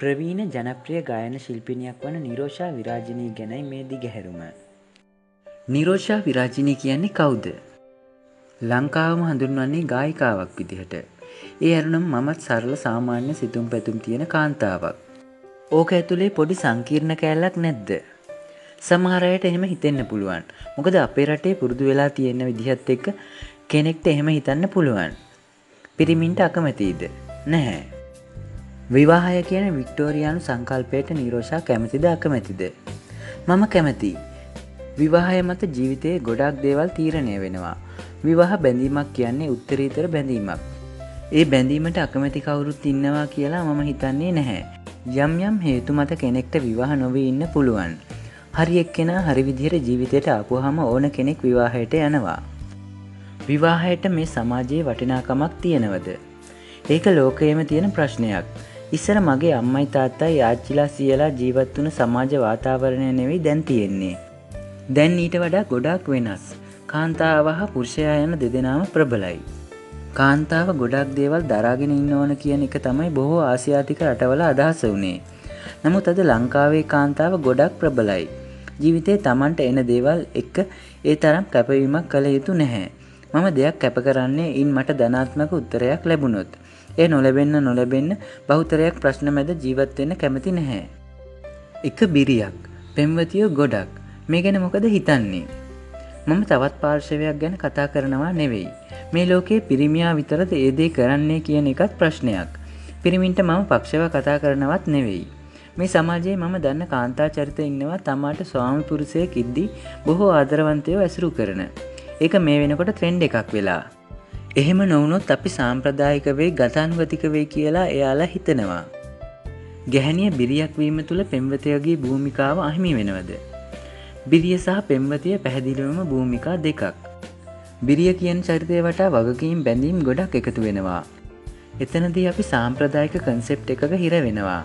ප්‍රවීණ ජනප්‍රිය ගායන ශිල්පිනියක් වන නිරෝෂා විරාජනී ගැනයි මේ දිගහැරුම. නිරෝෂා විරාජිනී කියන්නේ කවුද. ලංකාවම හඳුන්වන්නේ ගායිකාවක් විදිහට. ඒ ඇරුනම් මමත් සරල සාමාන්‍ය සිතුම් පැතුම් තියෙන කාන්තාවක්. ඕක ඇතුළේ පොඩි සංකීර්ණ කෑල්ලක් නැද්ද. සමහරයට එහෙම හිතෙන්න පුළුවන් මොකද අපේ රටේ පුරුදු වෙලා තියෙන විදිහත් එක්ක කෙනෙක්ට එහෙම හිතන්න පුළුවන්. පිරිමින්ට අකමැතිීද නැහැ. විවාහය කියන වික්ටෝරියයානු සංකල්පයට නිරෝෂා කැමතිද අකමැතිද. මම කැමති. විවාහය මත ජීවිතයේ ගොඩක් දේවල් තීරණය වෙනවා. විවාහ බැඳීමක් කියන්නේ උත්තරීතර බැඳීමක්. ඒ බැඳීමට අකමැති කවුරුත් ඉන්නවා කියලා මම හිතන්නේ නැහැ. යම් යම් හේතු මත කෙනෙක්ට විවාහ නොවී ඉන්න පුළුවන්. හරි එක්කෙන හරි විදිහට ජීවිතයට ආපුහම ඕන කෙනෙක් විවාහයට යනවා. විවාහයට මේ සමාජයේ වටිනාකමක් තියෙනවද. ඒක ලෝකයේම තියෙන ප්‍රශ්නයක්. ඉස්සර මගේ අම්මයි තාත්තයි ආච්චිලා සියලා ජීවත් වුණ සමාජ වාතාවරණය නෙවෙයි දැන් තියෙන්නේ. දැන් ඊට වඩා ගොඩක් වෙනස්. කාන්තාව හා පුරුෂයා යන දෙදෙනාම ප්‍රබලයි. කාන්තාව ගොඩක් දේවල් දරාගෙන ඉන්න ඕන කියන එක තමයි බොහෝ ආසියාතික රටවල අදහස වුණේ. නමුත් අද ලංකාවේ කාන්තාව ගොඩක් ප්‍රබලයි. ජීවිතේ තමන්ට එන දේවල් එක්ක ඒ තරම් කැපවීමක් කළ යුතු නැහැ. මම දෙයක් කැප කරන්නේ ඉන් මට ධනාත්මක උත්තරයක් ලැබුණොත්. ඒ නොලැබෙන්න නොලැබෙන්න බෞතරයක් ප්‍රශ්න මැද ජීවත්වෙන්න කැමති නැහැ. එක බිරියක් පෙම්වතියෝ ගොඩක් මේ ගැන මොකද හිතන්නේ. මම තවත් පාර්ශවයක් ගැන කතා කරනවා නෙවෙයි. මේ ලෝකයේ පිරිමියා විතරද ඒදේ කරන්නේ කියන එකත් ප්‍රශ්නයක්. පිරිමින්ට මම පක්ෂව කතා කරනවත් නෙවෙයි. මේ සමාජයේ මම දන්න කාන්තා චරිත ඉන්නවා තමාට ස්වාමි පුරුෂයෙක් ඉද්දී බොහෝ ආදරවන්තයෝ ඇසුරු කරන. ඒක මේ වෙනකොට ට්‍රෙන්ඩ් එකක් වෙලා. එහෙම නොවුනොත් අපි සාම්ප්‍රදායික වේ ගතානුගතික වේ කියලා එයාලා හිතනවා. ගැහැනිය බිරියක් වීම තුළ පෙම්වතයගේ භූමිකාව අහිමි වෙනවද. බිරිය සහ පෙම්වතිය පැහැදිලිවම භූමිකා දෙකක්. බිරිය කියන චරිතය වටා වගකීම් බැඳීම් ගොඩක් එකතු වෙනවා. එතනදී අපි සාම්ප්‍රදායික කන්සෙප් එකක හිර වෙනවා.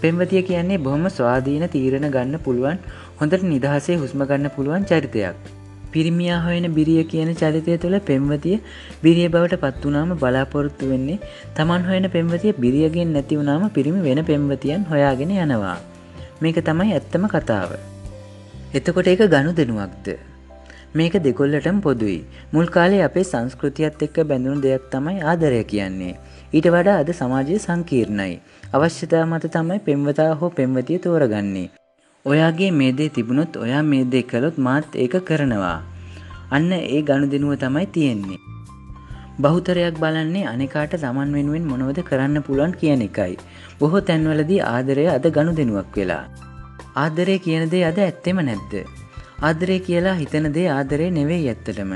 පෙම්වතිය කියන්නේ බොහොම ස්වාධීන තීරණ ගන්න පුළුවන් හොඳට නිදහසේ හුස්ම ගන්න පුළුවන් චරිතයක්. පිරිමියා හොයන බිරිය කියන චරිතය තුළ පෙම්වතිය බිරිය බවට පත් වනාම බලාපොරොත්තු වෙන්නේ තමන් හොයන පෙම්වතිය බිරියගෙන් නැති වුණාම පිරිමි වෙන පෙම්වතියන් හොයාගෙන යනවා. මේක තමයි ඇත්තම කතාව. එතකොට ඒක ගණු දෙනුවක්ද. මේක දෙකොල්ලටම පොදුයි. මුල් කාලේ අපේ සංස්කෘතියත් එක්ක බැඳුණු දෙයක් තමයි ආදරය කියන්නේ. ඊට වඩා අද සමාජය සංකීර්ණයි. අවශ්‍යතා මත තමයි පෙම්වතා හෝ පෙම්වතිය තෝරගන්නේ. ඔයාගේ මේ දේ තිබුණොත් ඔයා මේ දේ කළොත් මාත් ඒක කරනවා. අන්න ඒ ගණු දෙනුව තමයි තියෙන්නේ. බහුතරයක් බලන්නේ අනෙකාට තමන් වෙනුවෙන් මොනවද කරන්න පුළුවන් කියන එකයි. බොහෝ තැන්වලදී ආදරය අද ගණු දෙනුවක් වෙලා. ආදරය කියන දේ අද ඇත්තෙම නැද්ද. ආදරය කියලා හිතන දේ ආදරය නෙවෙයි ඇත්තටම.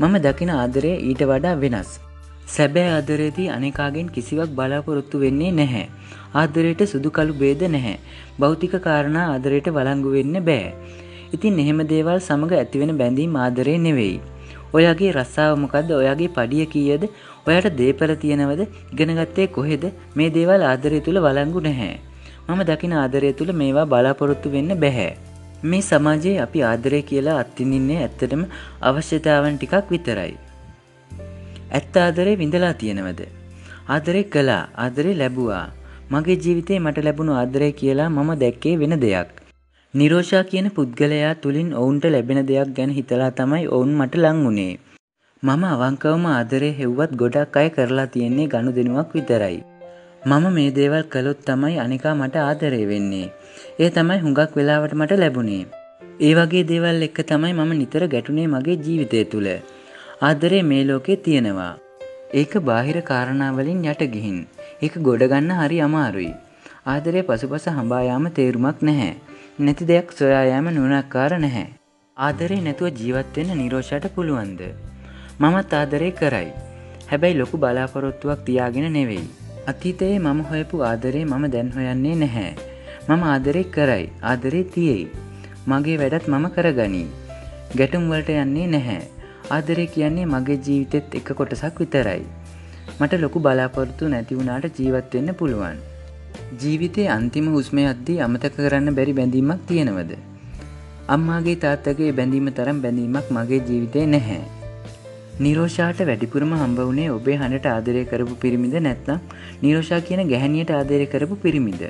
මම දකින ආදරය ඊට වඩා වෙනස්. සැබෑ ආදරයේදී අනෙකාගෙන් කිසිවක් බලාපොරොත්තු වෙන්නේ නැහැ. ආදරයට සුදු කළු බේද නැහැ. භෞතික කාරණා ආදරයට වළංගු වෙන්න බෑ. ඉතින් එහෙම දේවල් සමග ඇතිවෙන බැඳීම් ආදරේ නෙවෙයි. ඔයාගේ රස්සාව මොකද්ද? ඔයාගේ පඩිය කීයද? ඔයාට දේපල තියෙනවද? ඉගෙන ගත්තේ කොහෙද? මේ දේවල් ආදරය තුල වළංගු නැහැ. මම දකින ආදරය තුල මේවා බලාපොරොත්තු වෙන්න බෑ. මේ සමාජයේ අපි ආදරය කියලා අත්විඳින්නේ ඇත්තටම අවශ්‍යතාවන් ටිකක් විතරයි. ඇත්ත ආදරේ විඳලා තියෙනවද? ආදරේ කළා, ආදරේ ලැබුවා. මගේ ජීවිතේ මට ලැබුණු ආදරය කියලා මම දැක්කේ වෙන දෙයක්. නිරෝෂා කියන පුද්ගලයා තුළින් ඔවුන්ට ලැබෙන දෙයක් ගැන හිතලා තමයි ඔවුන් මට ලං වුණේ. මම අවංකවම ආදරේ හෙව්වත් ගොඩක් අය කරලා තියෙන්නේ ගනුදෙනුවක් විතරයි. මම මේ දේවල් කළොත් තමයි අනිකා මට ආදරේ වෙන්නේ. ඒ තමයි හුඟක් වෙලාවට මට ලැබුණේ. ඒ වගේ දේවල් එක්ක තමයි මම නිතර ගැටුනේ මගේ ජීවිතය තුළ. ආදරේ මේ ලෝකේ තියෙනවා. ඒක බාහිර කාරණාවලින් යට ගිහින්. ඒක ගොඩගන්න හරි අමාරුයි. ආදරය පසුපස හඹායාම තේරුමක් නැහැ. නැති දෙයක් සොයායෑම නුනක්කාර නැහැ. ආදරේ නැතුව ජීවත්වෙන්න නිරෝෂයට පුළුවන්ද. මමත් ආදරය කරයි. හැබැයි ලොකු බලාපොරොත්තුවක් තියාගෙන නෙවෙයි. අතීතයේ මම හොයපු ආදරේ මම දැන් හොයන්නේ නැහැ. මම ආදරේ කරයි ආදරේ තියෙයි. මගේ වැඩත් මම කරගනී. ගැටුම් වලට යන්නේ නැහැ. ආදරේ කියන්නේ මගේ ජීවිතෙත් එක කොටසක් විතරයි. මට ලොකු බලාපොරොත්තු නැති වුණාට ජීවත් වෙන්න පුළුවන්. ජීවිතයේ අන්තිම හුස්මේ අද්දී අමතක කරන්න බැරි බැඳීමක් තියෙනවද? අම්මාගේ තාත්තගේ බැඳීම තරම් බැඳීමක් මගේ ජීවිතේ නැහැ. නිරෝෂාට වැඩිපුරම හම්බ වුණේ ඔබේ හඬට ආදරය කරපු පිරිමිද නැත්නම් නිරෝෂා කියන ගැහණියට ආදරය කරපු පිරිමිද?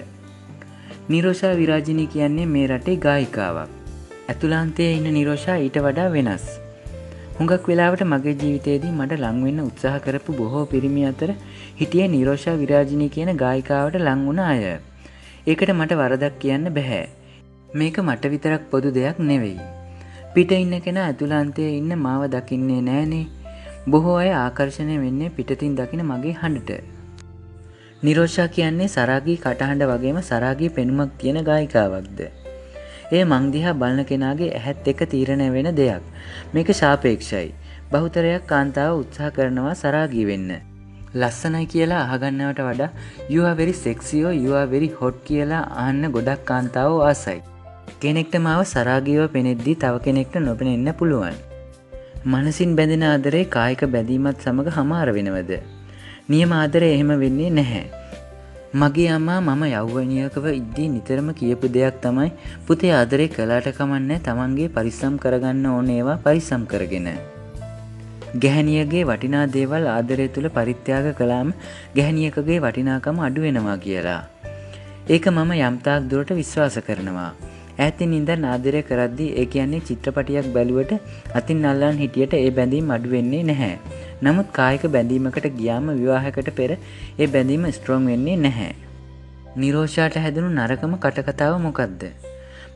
නිරෝෂා විරාජිනී කියන්නේ මේ රටේ ගායිකාවක්. ඇතුලාන්තයේ ඉන්න නිරෝෂා ඊට වඩා වෙනස්. හුඟක් වෙලාවට මගේ ජීවිතයේදී මට ලංවෙන්න උත්සාහ කරපු බොහෝ පිරිමි අතර හිටිය නිරෝෂා විරාජිනී කියන ගායිකාවට ලංවුණ අය. ඒකට මට වරදක් කියන්න බැහැ. මේක මට විතරක් පොදු දෙයක් නෙවෙයි. පිට ඉන්න කෙන ඇතුලාන්තය ඉන්න මාව දකින්නේ නෑනේ බොහෝ අය ආකර්ශණය වෙන්නේ පිටතින් දකින මගේ හඬට. නිරෝෂා කියන්නේ සරාගී කටහඬ වගේම සරාගී පෙනුමක් තියෙන ගායිකාවක්ද. එය මංදිහා බලන කෙනාගේ ඇහැත් එක තීරණය වෙන දෙයක්. මේක ශාපේක්ෂයි. බහුතරයක් කාන්තාව උත්සාහ කරනවා සරාගී වෙන්න. ලස්සනයි කියලා අහගන්නවට වඩා යුවවෙරි සෙක්සියෝ යුවවෙරි හොට් කියලා අහන්න ගොඩක් කාන්තාව ආසයි. කෙනෙක්ට මාව සරාගීව පෙනෙද්දී තව කෙනෙක්ට නොපෙනෙන්න පුළුවන්. මනසින් බැඳෙන ආදරේ කායික බැඳීමත් සමඟ හමාර වෙනවද. නියම ආදරය එහෙම වෙන්නේ නැහැ. මගේ අම්මා මම යෞවනියකව ඉද්දී නිතරම කියපු දෙයක් තමයි පුතේ ආදරේ කලාට කමන්න තමන්ගේ පරිස්සම් කරගන්න ඕන ඒවා පරිස්සම් කරගෙන. ගැහැනියගේ වටිනා දේවල් ආදරය තුළ පරිත්‍යාග කලාම ගැහැනියකගේ වටිනාකම අඩුවෙනවා කියලා. ඒක මම යම්තාක් දුරට විශ්වාස කරනවා. ඇතින් ඉඳ නාදරය කරද්දී ඒ කියන්නේ චිත්‍රපටියක් බැලුවට අතින් අල්ලන් හිටියට ඒ බැඳීම් අඩුවෙන්නේ නැහැ. නමුත් කායික බැඳීමකට ගියාම විවාහකට පෙර ඒ බැඳීම ස්ට්‍රෝං වෙන්නේ නැහැ. නිරෝෂාට හැදනු නරකම කටකතාව මොකක්ද.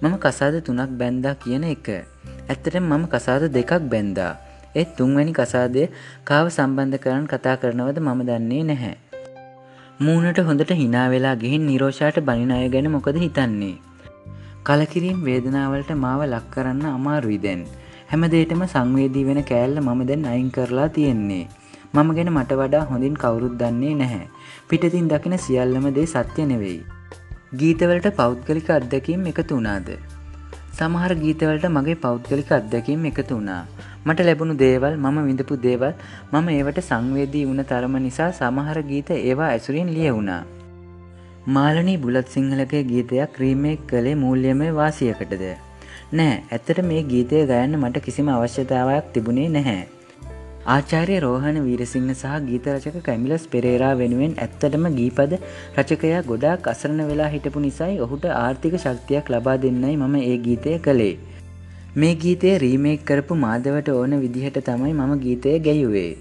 මම කසාද තුනක් බැන්දා කියන එක. ඇත්තට මම කසාද දෙකක් බැන්දා. ඒත් තුන්වැනි කසාදය කාව සම්බන්ධ කරන්න කතා කරනවද මම දන්නේ නැහැ. මූනට හොඳට හිනා වෙලා ගිහින් නිරෝෂාට බනින අය ගැන මොකද හිතන්නේ. කලකිරීම් වේදනාවලට මාව ලක් කරන්න අමාරුයි දැන්. හැමදේටම සංවේදී වෙන කෑල්ල මම දැන් අයින් කරලා තියෙන්නේ. මම ගැන මට වඩා හොඳින් කවුරුත් දන්නේ නැහැ. පිටතින් දකින සියල්ලම දේ සත්‍ය නෙවෙයි. ගීතවලට පෞද්ගලික අත්දැකීම් එකතු වුණාද. සමහර ගීතවලට මගේ පෞද්ගලික අත්දැකීම් එකතු වුණා. මට ලැබුණු දේවල් මම විඳපු දේවල් මම ඒවට සංවේදී වුණ තරම නිසා සමහර ගීත ඒවා ඇසුරින් ලිය වුණා. මාලනී බුලත් සිංහලගේ ගීතයක් රීමේක් කළේ මූල්‍යමය වාසියකටද. නෑ ඇත්තට මේ ගීතය ගයන්න මට කිසිම අවශ්‍යතාවයක් තිබුණේ නැහැ. ආචාර්ය රෝහණ වීරසිංහ සහ ගීතරචක කැමිලස් පෙරේරා වෙනුවෙන් ඇත්තටම ගීපද රචකයා ගොඩාක් අසරණ වෙලා හිටපු නිසයි ඔහුට ආර්ථික ශක්තියක් ලබා දෙන්නයි මම ඒ ගීතය කළේ. මේ ගීතය රීමේක් කරපු මාදවට ඕන විදිහට තමයි මම ගීතය ගැයුවේ.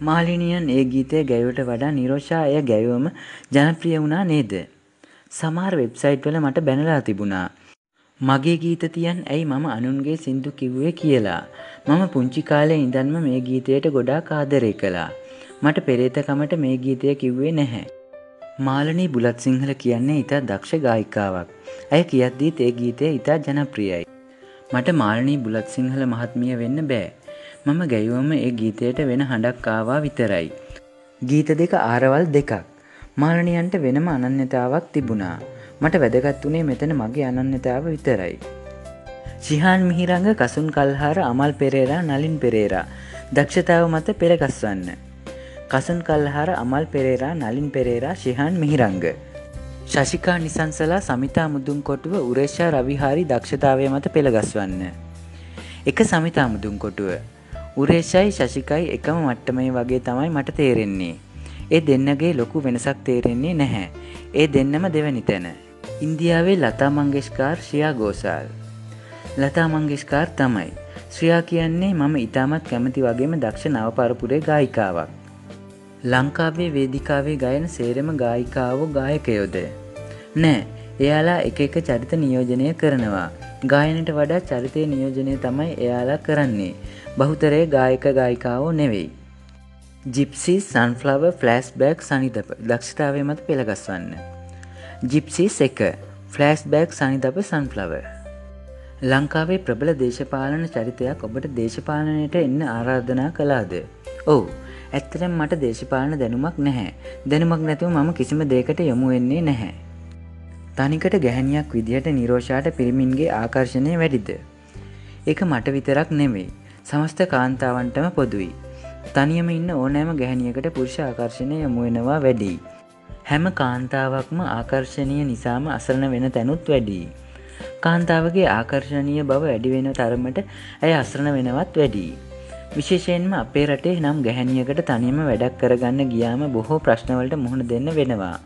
මාලිනියන් ඒ ගීතය ගැයුවට වඩා නිරෝෂා එය ගැයවම ජනප්‍රිය වුණා නේද. සමහර වෙබ්සයිට් වල මට බැනලා තිබුණා. මගේ ගීත තියන් ඇයි මම අනුන්ගේ සින්දු කිව්වේ කියලා. මම පුංචි කාලේ ඉඳන්ම මේ ගීතයට ගොඩාක් ආදරය කළා. මට පෙරේතකමට මේ ගීතය කිව්වේ නැහැ. මාලනී බුලත් සිංහල කියන්නේ ඉතා දක්ෂ ගායිකාවක්. ඇය කියද්දීත් ඒ ගීතය ඉතා ජනප්‍රියයි. මට මාලනී බුලත් සිංහල මහත්මිය වෙන්න බෑ. මම ගැයුවම ඒ ගීතයට වෙන හඬක් ආවා විතරයි. ගීත දෙක ආරවල් දෙකක්. මාලනියන්ට වෙනම අනන්‍යතාවක් තිබුණා. මට වැදගත් වනේ මෙතන මගේ අනන්‍යතාව විතරයි. ශිහාන් මිහිරංග කසුන් කල්හාර අමල් පෙරේරා නලින් පෙරේරා දක්ෂතාව මත පෙරගස්වන්න. කසුන් කල්හාර අමල් පෙරේරා නලින් පෙරේරා ශිහාන් මිහිරංග. ශෂිකා නිසංසලා සමිතා මුදුන් කොටුව උරේෂා රවිහාරි දක්ෂතාවය මත පෙළගස්වන්න. එක සමිතා මුදුන් කොටුව. උරේෂයි ශෂිකයි එකම මට්ටමයි වගේ තමයි මට තේරෙන්නේ. ඒ දෙන්නගේ ලොකු වෙනසක් තේරෙන්නේ නැහැ. ඒ දෙන්නම දෙවැනි තැන. ඉන්දියාවේ ලතා මංගෙස්කාර් ශ්‍රියා ගෝසාල්. ලතා මංගෙස්කාර් තමයි. ශ්‍රියා කියන්නේ මම ඉතාමත් කැමති වගේම දක්ෂ නවපරපුරේ ගායිකාවක්. ලංකාවේ වේදිකාවේ ගයන සේරම ගායිකාවෝ ගායකයොද. නෑ එයාලා එක එක චරිත නියෝජනය කරනවා. ගායනට වඩා චරිතය නියෝජනය තමයි එයාලා කරන්නේ. බහුතරය ගායක ගායිකාවෝ නෙවෙයි. ජිප්සි සන්ෆ්ලව ෆලස්් බෑක් සනිතප දක්ෂතාවය මත පෙළගස්වන්න. ජිප්සිස් එක ෆලෑස් බෑක් සනිතප සන්ෆ්ලව ලංකාවේ ප්‍රබල දේශපාලන චරිතයක් ඔබට දේශපාලනයට එන්න ආරාධනා කලාද ඔවු. ඇත්තරම් මට දේශපාලන දැනුමක් නැහැ. දැනුමක් නැතුව මම කිසිම දේකට යොමු වෙන්නේ නැහැ. තනිකට ගැහැනියක් විදිහට නිරෝෂාට පිරිමින්ගේ ආකර්ශණය වැඩිද? එක මට විතරක් නෙවෙයි සමස්ත කාන්තාවන්ටම පොදුයි. තනියම ඉන්න ඕනෑම ගැහැනියකට පුරුෂ ආකර්ශණය යොමුවෙනවා වැඩී හැම කාන්තාවක්ම ආකර්ශණය නිසාම අසරණ වෙන තැනුත් වැඩී. කාන්තාවගේ ආකර්ශණීය බව වැඩිවෙන තරමට ඇය අසරණ වෙනවත් වැඩී. විශේෂයෙන්ම අපේ රටේ නම් ගැහැනියකට තනියම වැඩක් කරගන්න ගියාම බොහෝ ප්‍රශ්නවලට මුහුණ දෙන්න වෙනවා.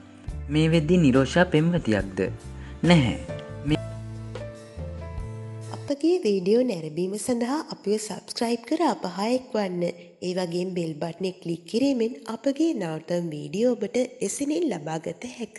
මේ වෙද්දි නිරෝෂා පෙම්වතියක්ද. නැහැ. අපගේ වීඩියෝ නැරඹීම සඳහා අපිව සබස්ක්‍රයිබ් කර අපහායෙක් වන්න. ඒ වගේම බෙල් බට්නේ ක්ලික් කිරීමෙන් අපගේ නවතම් වීඩියෝ ඔබට එසනින් ලබාගත හැක.